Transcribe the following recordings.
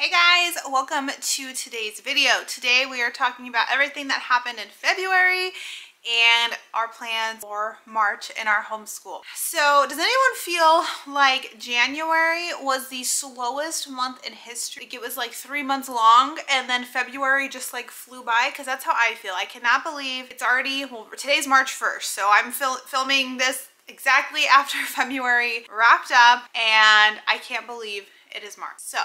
Hey guys, welcome to today's video. Today we are talking about everything that happened in February and our plans for March in our homeschool. So does anyone feel like January was the slowest month in history? Like it was like three months long and then February just like flew by because that's how I feel. I cannot believe it's already, well today's March 1st so I'm fil filming this exactly after February wrapped up and I can't believe it is March. So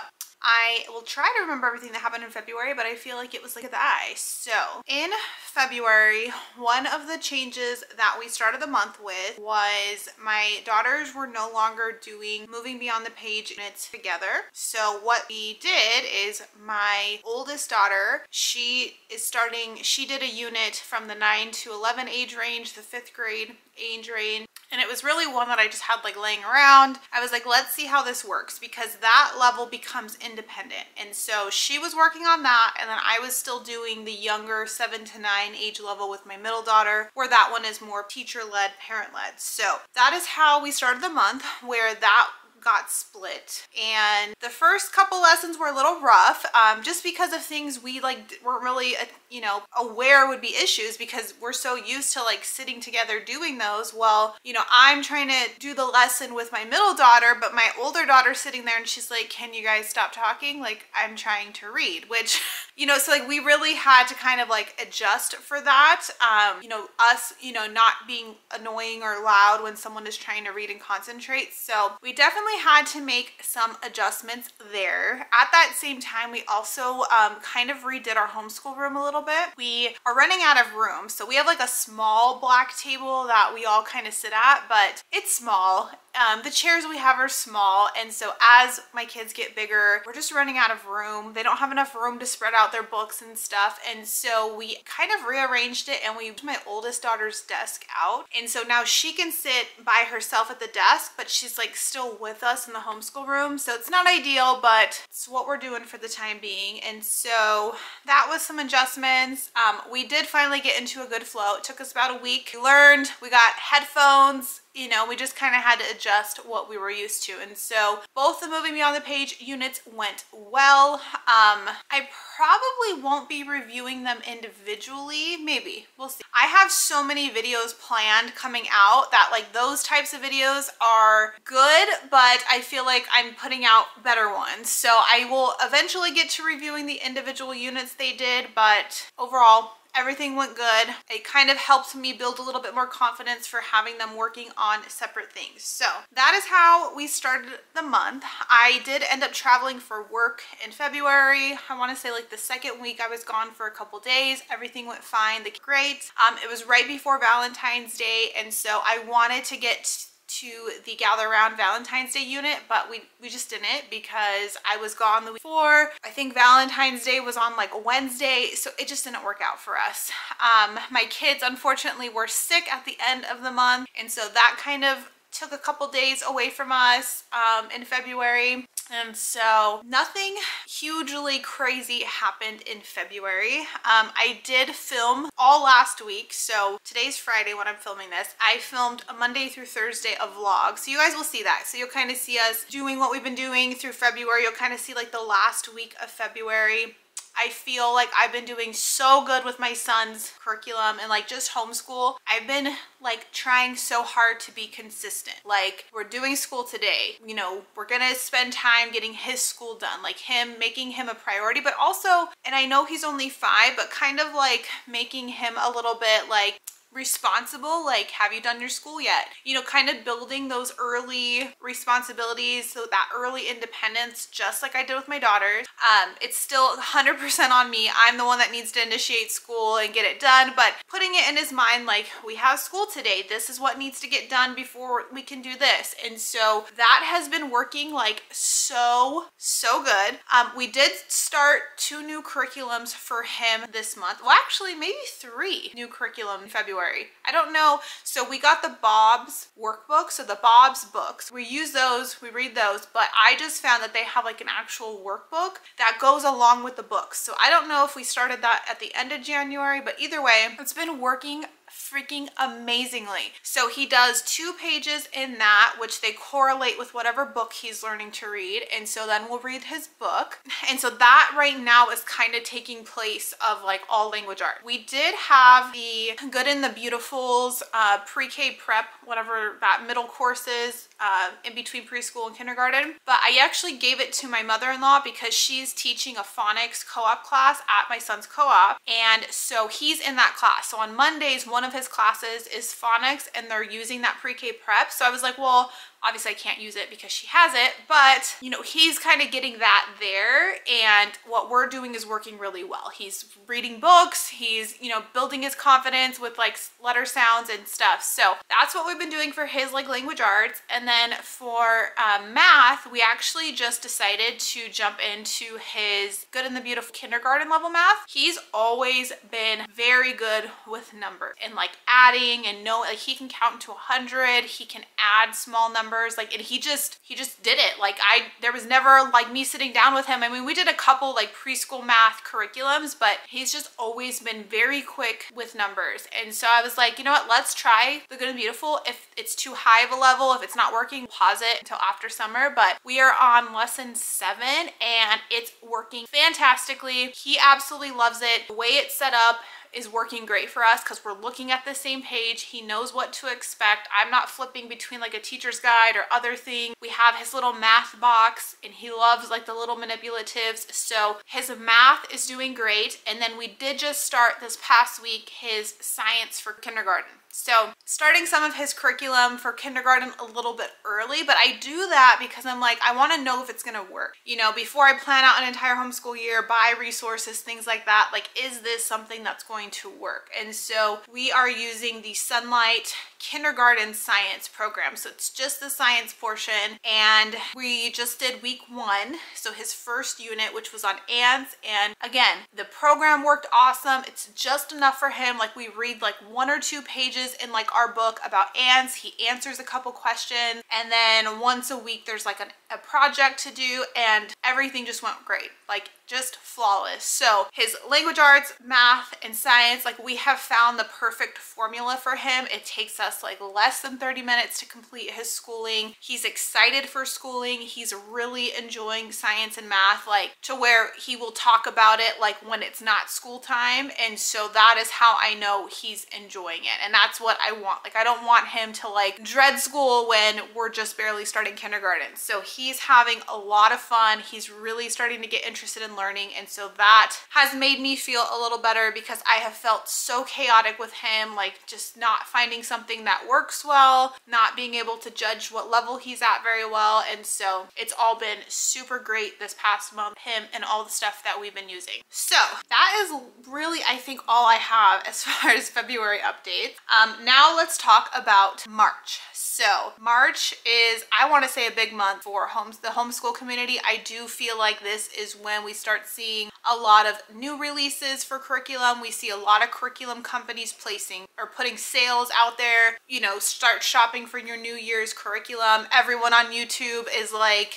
I will try to remember everything that happened in February, but I feel like it was like the eye. So in February, one of the changes that we started the month with was my daughters were no longer doing moving beyond the page units together. So what we did is my oldest daughter, she is starting, she did a unit from the 9 to 11 age range, the fifth grade age range, and it was really one that I just had like laying around. I was like, let's see how this works because that level becomes independent. And so she was working on that and then I was still doing the younger seven to nine age level with my middle daughter where that one is more teacher-led, parent-led. So that is how we started the month where that got split. And the first couple lessons were a little rough um, just because of things we like weren't really uh, you know aware would be issues because we're so used to like sitting together doing those. Well you know I'm trying to do the lesson with my middle daughter but my older daughter sitting there and she's like can you guys stop talking? Like I'm trying to read which you know so like we really had to kind of like adjust for that um you know us you know not being annoying or loud when someone is trying to read and concentrate so we definitely had to make some adjustments there. At that same time, we also um, kind of redid our homeschool room a little bit. We are running out of room. So we have like a small black table that we all kind of sit at, but it's small um, the chairs we have are small and so as my kids get bigger we're just running out of room. They don't have enough room to spread out their books and stuff and so we kind of rearranged it and we moved my oldest daughter's desk out. And so now she can sit by herself at the desk but she's like still with us in the homeschool room so it's not ideal but it's what we're doing for the time being. And so that was some adjustments. Um, we did finally get into a good flow. It took us about a week. We learned we got headphones you know, we just kind of had to adjust what we were used to. And so both the Moving Beyond the Page units went well. Um, I probably won't be reviewing them individually. Maybe, we'll see. I have so many videos planned coming out that like those types of videos are good, but I feel like I'm putting out better ones. So I will eventually get to reviewing the individual units they did, but overall, everything went good. It kind of helped me build a little bit more confidence for having them working on separate things. So that is how we started the month. I did end up traveling for work in February. I want to say like the second week I was gone for a couple days. Everything went fine, the great. Um, it was right before Valentine's Day and so I wanted to get to the Gather Around Valentine's Day unit, but we, we just didn't because I was gone the week before. I think Valentine's Day was on like a Wednesday, so it just didn't work out for us. Um, my kids, unfortunately, were sick at the end of the month, and so that kind of took a couple days away from us um, in February. And so nothing hugely crazy happened in February. Um, I did film all last week. So today's Friday when I'm filming this. I filmed a Monday through Thursday of vlog. So you guys will see that. So you'll kind of see us doing what we've been doing through February. You'll kind of see like the last week of February. I feel like I've been doing so good with my son's curriculum and like just homeschool. I've been like trying so hard to be consistent. Like we're doing school today, you know, we're gonna spend time getting his school done, like him, making him a priority, but also, and I know he's only five, but kind of like making him a little bit like responsible like have you done your school yet? You know kind of building those early responsibilities so that early independence just like I did with my daughters. Um it's still 100% on me. I'm the one that needs to initiate school and get it done but putting it in his mind like we have school today. This is what needs to get done before we can do this. And so that has been working like so so good. Um we did start two new curriculums for him this month. Well actually maybe three new curriculum in February February. I don't know. So we got the Bob's workbook, so the Bob's books. We use those, we read those, but I just found that they have like an actual workbook that goes along with the books. So I don't know if we started that at the end of January, but either way, it's been working freaking amazingly. So he does two pages in that, which they correlate with whatever book he's learning to read. And so then we'll read his book. And so that right now is kind of taking place of like all language art. We did have the Good and the Beautifuls uh, pre-K prep, whatever that middle course is uh, in between preschool and kindergarten. But I actually gave it to my mother-in-law because she's teaching a phonics co-op class at my son's co-op. And so he's in that class. So on Mondays, one of his classes is phonics and they're using that pre-K prep. So I was like, well, Obviously I can't use it because she has it, but you know, he's kind of getting that there and what we're doing is working really well. He's reading books, he's, you know, building his confidence with like letter sounds and stuff. So that's what we've been doing for his like language arts. And then for um, math, we actually just decided to jump into his Good and the Beautiful kindergarten level math. He's always been very good with numbers and like adding and know like he can count to a 100, he can add small numbers like and he just he just did it. Like I there was never like me sitting down with him. I mean we did a couple like preschool math curriculums but he's just always been very quick with numbers. And so I was like you know what? Let's try the good and beautiful. If it's too high of a level if it's not working pause it until after summer. But we are on lesson seven and it's working fantastically. He absolutely loves it. The way it's set up is working great for us because we're looking at the same page. He knows what to expect. I'm not flipping between like a teacher's guide or other thing. We have his little math box and he loves like the little manipulatives. So his math is doing great. And then we did just start this past week his science for kindergarten. So starting some of his curriculum for kindergarten a little bit early, but I do that because I'm like, I wanna know if it's gonna work. You know, before I plan out an entire homeschool year, buy resources, things like that, like, is this something that's going to work? And so we are using the Sonlight kindergarten science program. So it's just the science portion. And we just did week one. So his first unit, which was on ants. And again, the program worked awesome. It's just enough for him. Like we read like one or two pages in like our book about ants. He answers a couple questions. And then once a week, there's like an, a project to do and everything just went great. Like just flawless. So his language arts, math, and science, like we have found the perfect formula for him. It takes us like less than 30 minutes to complete his schooling. He's excited for schooling. He's really enjoying science and math, like to where he will talk about it like when it's not school time. And so that is how I know he's enjoying it. And that's what I want. Like I don't want him to like dread school when we're just barely starting kindergarten. So he's having a lot of fun. He's really starting to get interested in learning. And so that has made me feel a little better because I have felt so chaotic with him, like just not finding something that works well, not being able to judge what level he's at very well. And so it's all been super great this past month, him and all the stuff that we've been using. So that is really, I think, all I have as far as February updates. Um, now let's talk about March. So March is, I want to say a big month for homes, the homeschool community. I do feel like this is when we start seeing a lot of new releases for curriculum. We see a lot of curriculum companies placing or putting sales out there, you know, start shopping for your New Year's curriculum. Everyone on YouTube is like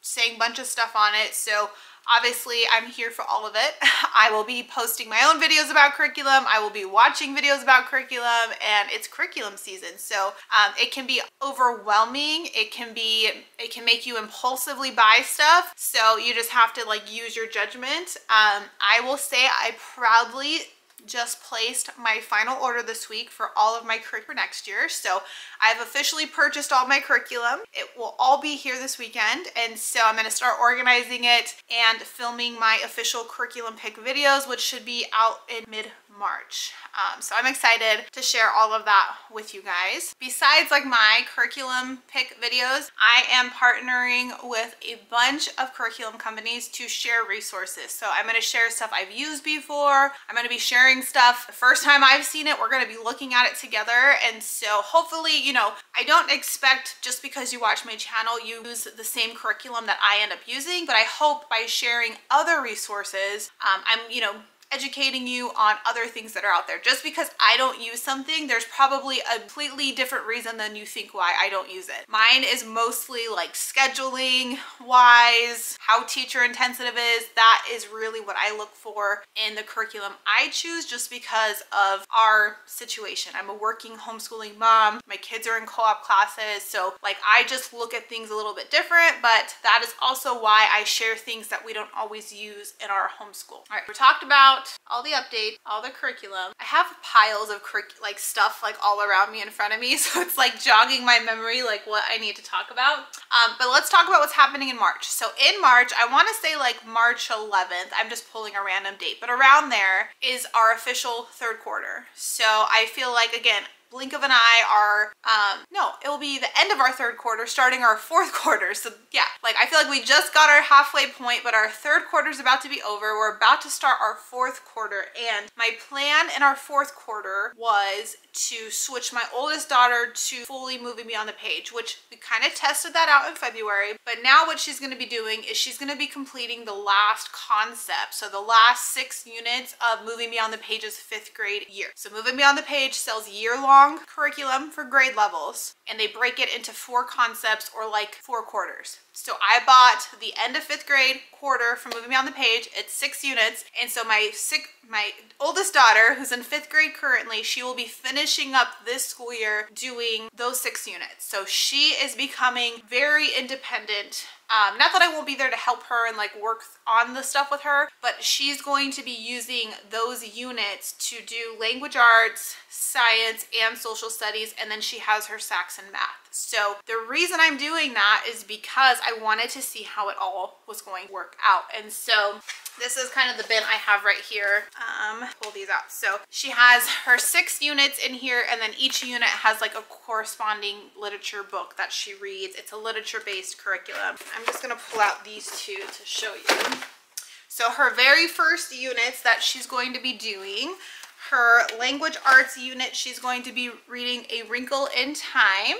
saying bunch of stuff on it. So Obviously, I'm here for all of it. I will be posting my own videos about curriculum. I will be watching videos about curriculum and it's curriculum season. So um, it can be overwhelming. It can be, it can make you impulsively buy stuff. So you just have to like use your judgment. Um, I will say I proudly just placed my final order this week for all of my curriculum next year. So I've officially purchased all my curriculum. It will all be here this weekend. And so I'm gonna start organizing it and filming my official curriculum pick videos, which should be out in mid March. Um, so I'm excited to share all of that with you guys. Besides like my curriculum pick videos, I am partnering with a bunch of curriculum companies to share resources. So I'm gonna share stuff I've used before. I'm gonna be sharing stuff the first time I've seen it, we're gonna be looking at it together. And so hopefully, you know, I don't expect just because you watch my channel, you use the same curriculum that I end up using, but I hope by sharing other resources, um, I'm, you know, educating you on other things that are out there. Just because I don't use something, there's probably a completely different reason than you think why I don't use it. Mine is mostly like scheduling wise, how teacher intensive is. That is really what I look for in the curriculum I choose just because of our situation. I'm a working homeschooling mom. My kids are in co-op classes. So like I just look at things a little bit different, but that is also why I share things that we don't always use in our homeschool. All right, we talked about all the updates, all the curriculum. I have piles of like stuff like all around me in front of me. So it's like jogging my memory, like what I need to talk about. Um, but let's talk about what's happening in March. So in March, I want to say like March 11th, I'm just pulling a random date, but around there is our official third quarter. So I feel like, again, blink of an eye our um no it will be the end of our third quarter starting our fourth quarter. So yeah like i feel like we just got our halfway point but our third quarter is about to be over. We're about to start our fourth quarter and my plan in our fourth quarter was to switch my oldest daughter to fully moving beyond the page which we kind of tested that out in february. But now what she's going to be doing is she's going to be completing the last concept so the last six units of moving beyond the page's fifth grade year. So moving beyond the page sells year long long curriculum for grade levels and they break it into four concepts or like four quarters. So I bought the end of fifth grade quarter from Moving Beyond the Page. It's six units. And so my six, my oldest daughter, who's in fifth grade currently, she will be finishing up this school year doing those six units. So she is becoming very independent um, not that I won't be there to help her and like work on the stuff with her, but she's going to be using those units to do language arts, science, and social studies, and then she has her Saxon math. So the reason I'm doing that is because I wanted to see how it all was going to work out. And so this is kind of the bin I have right here. Um, pull these out. So she has her six units in here and then each unit has like a corresponding literature book that she reads. It's a literature-based curriculum. I'm just gonna pull out these two to show you. So her very first units that she's going to be doing her language arts unit, she's going to be reading A Wrinkle in Time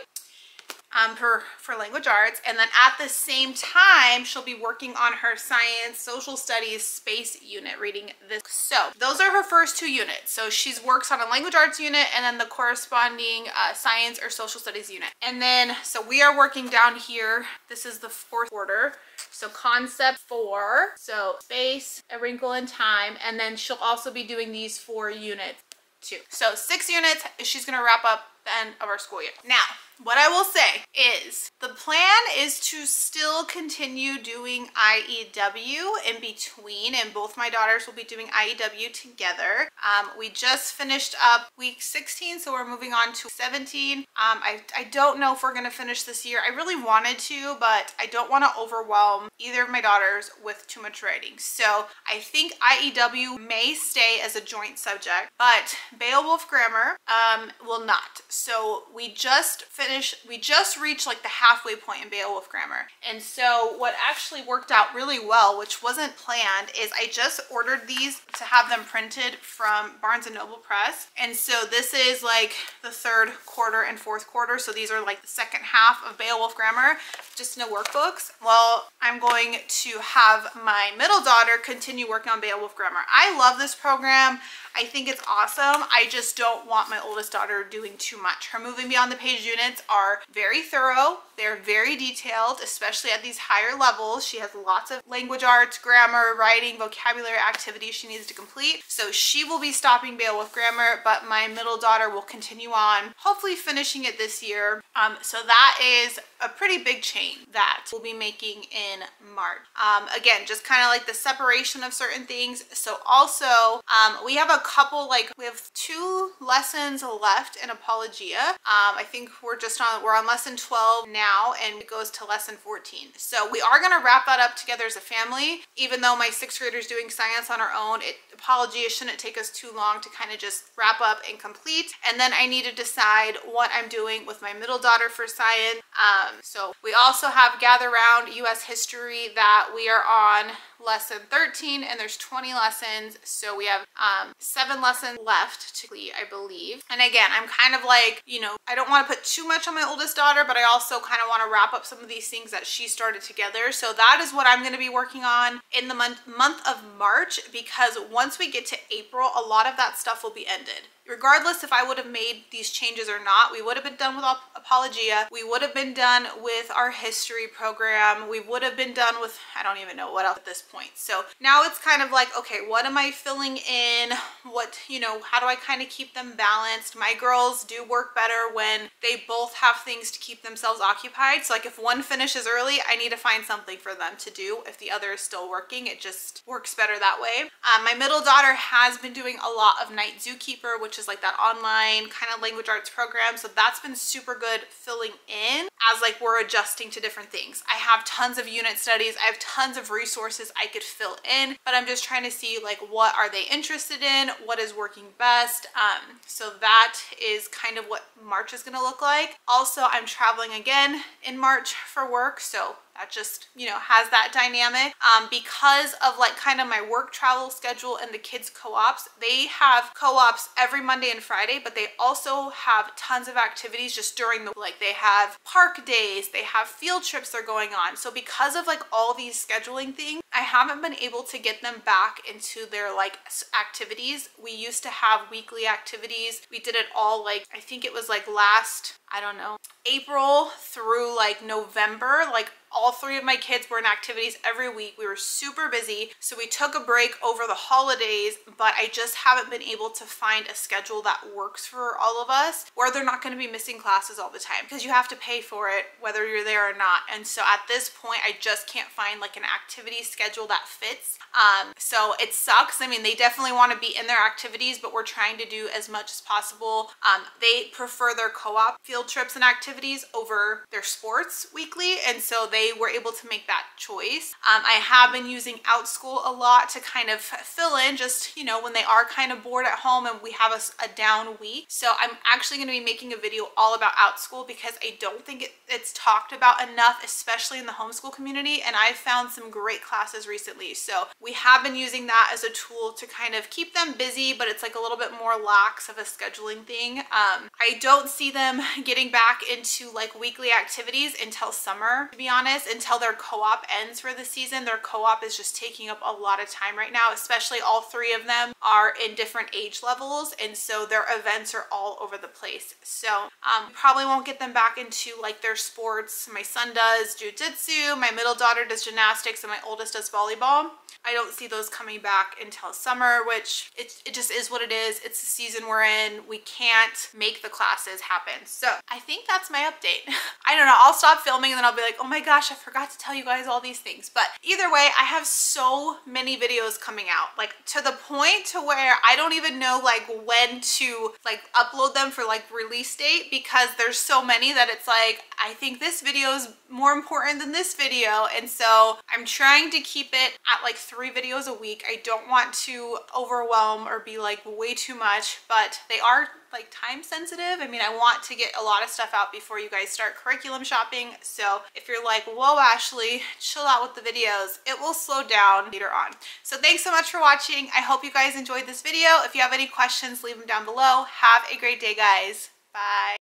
um, for, for language arts. And then at the same time, she'll be working on her science, social studies, space unit, reading this. So those are her first two units. So she works on a language arts unit and then the corresponding uh, science or social studies unit. And then, so we are working down here. This is the fourth quarter. So concept four, so space, a wrinkle in time, and then she'll also be doing these four units too. So six units, she's gonna wrap up the end of our school year. Now, what I will say is the plan is to still continue doing IEW in between and both my daughters will be doing IEW together. Um, we just finished up week 16 so we're moving on to 17. Um, I, I don't know if we're going to finish this year. I really wanted to but I don't want to overwhelm either of my daughters with too much writing. So I think IEW may stay as a joint subject but Beowulf Grammar um, will not. So we just finished we just reached like the halfway point in Beowulf Grammar. And so what actually worked out really well, which wasn't planned, is I just ordered these to have them printed from Barnes & Noble Press. And so this is like the third quarter and fourth quarter. So these are like the second half of Beowulf Grammar, just no workbooks. Well, I'm going to have my middle daughter continue working on Beowulf Grammar. I love this program. I think it's awesome. I just don't want my oldest daughter doing too much. Her moving beyond the page units are very thorough. They're very detailed, especially at these higher levels. She has lots of language arts, grammar, writing, vocabulary activities she needs to complete. So she will be stopping Beowulf Grammar, but my middle daughter will continue on, hopefully finishing it this year. Um, so that is a pretty big change that we'll be making in March. Um, again, just kind of like the separation of certain things. So also, um, we have a couple, like we have two lessons left in Apologia. Um, I think we're just on, we're on lesson 12 now and it goes to lesson 14. So we are gonna wrap that up together as a family. Even though my sixth grader is doing science on her own, it, Apologia shouldn't take us too long to kind of just wrap up and complete. And then I need to decide what I'm doing with my middle daughter for science. Um, so we also have Gather Round US History that we are on lesson 13 and there's 20 lessons. So we have um, seven lessons left to complete, I believe. And again, I'm kind of like, you know, I don't want to put too much on my oldest daughter, but I also kind of want to wrap up some of these things that she started together. So that is what I'm going to be working on in the month, month of March because once we get to April, a lot of that stuff will be ended regardless if I would have made these changes or not, we would have been done with Apologia. We would have been done with our history program. We would have been done with, I don't even know what else at this point. So now it's kind of like, okay, what am I filling in? What, you know, how do I kind of keep them balanced? My girls do work better when they both have things to keep themselves occupied. So like if one finishes early, I need to find something for them to do. If the other is still working, it just works better that way. Um, my middle daughter has been doing a lot of night zookeeper, which is like that online kind of language arts program. So that's been super good filling in as like we're adjusting to different things. I have tons of unit studies. I have tons of resources I could fill in, but I'm just trying to see like what are they interested in? What is working best? Um, so that is kind of what March is gonna look like. Also, I'm traveling again in March for work. So that just, you know, has that dynamic. Um, because of like kind of my work travel schedule and the kids co-ops, they have co-ops every Monday and Friday, but they also have tons of activities just during the, like they have park days, they have field trips they're going on. So because of like all these scheduling things, I haven't been able to get them back into their like activities. We used to have weekly activities. We did it all like, I think it was like last, I don't know, April through like November, like all three of my kids were in activities every week. We were super busy. So we took a break over the holidays, but I just haven't been able to find a schedule that works for all of us where they're not going to be missing classes all the time because you have to pay for it whether you're there or not. And so at this point, I just can't find like an activity schedule that fits. Um, so it sucks. I mean, they definitely want to be in their activities, but we're trying to do as much as possible. Um, they prefer their co-op field trips and activities over their sports weekly. And so they they were able to make that choice. Um, I have been using OutSchool a lot to kind of fill in just, you know, when they are kind of bored at home and we have a, a down week. So I'm actually going to be making a video all about OutSchool because I don't think it, it's talked about enough, especially in the homeschool community. And I've found some great classes recently. So we have been using that as a tool to kind of keep them busy, but it's like a little bit more lax of a scheduling thing. Um, I don't see them getting back into like weekly activities until summer, to be honest until their co-op ends for the season, their co-op is just taking up a lot of time right now, especially all three of them are in different age levels. And so their events are all over the place. So um, probably won't get them back into like their sports. My son does jujitsu, my middle daughter does gymnastics, and my oldest does volleyball. I don't see those coming back until summer, which it, it just is what it is. It's the season we're in. We can't make the classes happen. So I think that's my update. I don't know. I'll stop filming and then I'll be like, oh my gosh, I forgot to tell you guys all these things. But either way, I have so many videos coming out, like to the point to where I don't even know like when to like upload them for like release date because there's so many that it's like, I think this video is more important than this video. And so I'm trying to keep it at like three videos a week. I don't want to overwhelm or be like way too much, but they are like time sensitive. I mean, I want to get a lot of stuff out before you guys start curriculum shopping. So if you're like, whoa, Ashlee, chill out with the videos, it will slow down later on. So thanks so much for watching. I hope you guys enjoyed this video. If you have any questions, leave them down below. Have a great day, guys. Bye.